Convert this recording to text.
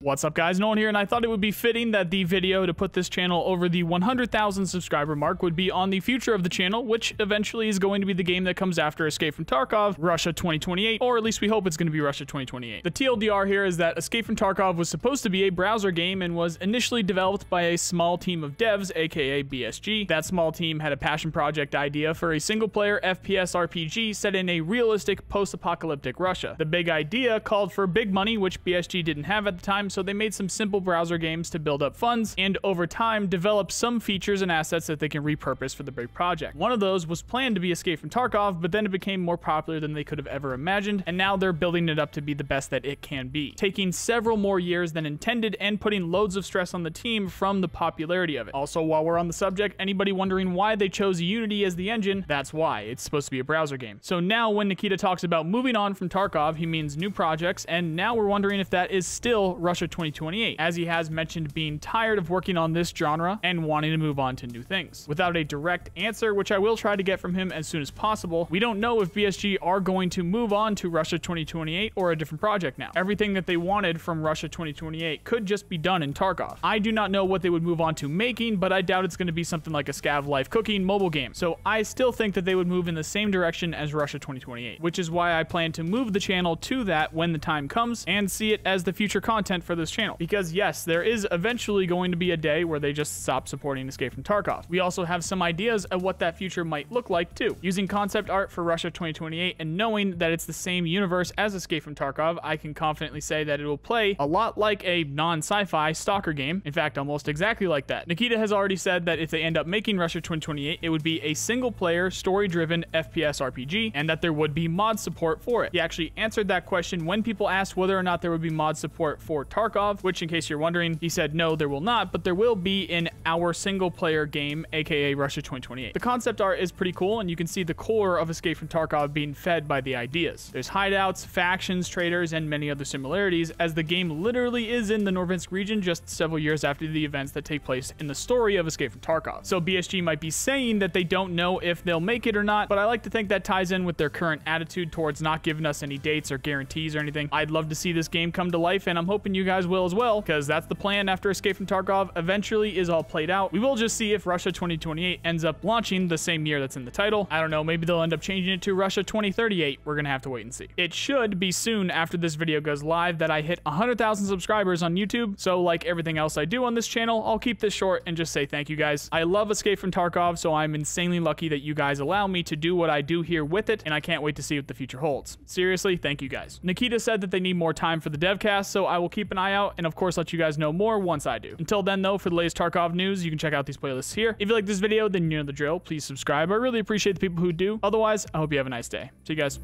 What's up guys, Nolan here, and I thought it would be fitting that the video to put this channel over the 100,000 subscriber mark would be on the future of the channel, which eventually is going to be the game that comes after Escape from Tarkov, Russia 2028, or at least we hope it's going to be Russia 2028. The TLDR here is that Escape from Tarkov was supposed to be a browser game and was initially developed by a small team of devs, aka BSG. That small team had a passion project idea for a single-player FPS RPG set in a realistic post-apocalyptic Russia. The big idea called for big money, which BSG didn't have at the time, time, so they made some simple browser games to build up funds and over time develop some features and assets that they can repurpose for the big project. One of those was planned to be Escape from Tarkov, but then it became more popular than they could have ever imagined, and now they're building it up to be the best that it can be, taking several more years than intended and putting loads of stress on the team from the popularity of it. Also, while we're on the subject, anybody wondering why they chose Unity as the engine, that's why. It's supposed to be a browser game. So now when Nikita talks about moving on from Tarkov, he means new projects, and now we're wondering if that is still Russia Russia 2028, as he has mentioned being tired of working on this genre and wanting to move on to new things. Without a direct answer, which I will try to get from him as soon as possible, we don't know if BSG are going to move on to Russia 2028 or a different project now. Everything that they wanted from Russia 2028 could just be done in Tarkov. I do not know what they would move on to making, but I doubt it's going to be something like a Scav Life cooking mobile game. So I still think that they would move in the same direction as Russia 2028, which is why I plan to move the channel to that when the time comes and see it as the future content for this channel. Because yes, there is eventually going to be a day where they just stop supporting Escape from Tarkov. We also have some ideas of what that future might look like too. Using concept art for Russia 2028 and knowing that it's the same universe as Escape from Tarkov, I can confidently say that it will play a lot like a non-sci-fi stalker game. In fact, almost exactly like that. Nikita has already said that if they end up making Russia 2028, it would be a single-player, story-driven FPS RPG, and that there would be mod support for it. He actually answered that question when people asked whether or not there would be mod support for Tarkov, which in case you're wondering, he said no, there will not, but there will be in our single player game, aka Russia 2028. The concept art is pretty cool, and you can see the core of Escape from Tarkov being fed by the ideas. There's hideouts, factions, traders, and many other similarities, as the game literally is in the Norvinsk region just several years after the events that take place in the story of Escape from Tarkov. So BSG might be saying that they don't know if they'll make it or not, but I like to think that ties in with their current attitude towards not giving us any dates or guarantees or anything. I'd love to see this game come to life, and I'm hoping you guys will as well, because that's the plan after Escape from Tarkov eventually is all played out. We will just see if Russia 2028 ends up launching the same year that's in the title. I don't know, maybe they'll end up changing it to Russia 2038. We're gonna have to wait and see. It should be soon after this video goes live that I hit 100,000 subscribers on YouTube, so like everything else I do on this channel, I'll keep this short and just say thank you guys. I love Escape from Tarkov, so I'm insanely lucky that you guys allow me to do what I do here with it, and I can't wait to see what the future holds. Seriously, thank you guys. Nikita said that they need more time for the devcast, so I will keep an eye out, and of course course let you guys know more once I do. Until then though, for the latest Tarkov news, you can check out these playlists here. If you like this video, then you know the drill. Please subscribe. I really appreciate the people who do. Otherwise, I hope you have a nice day. See you guys.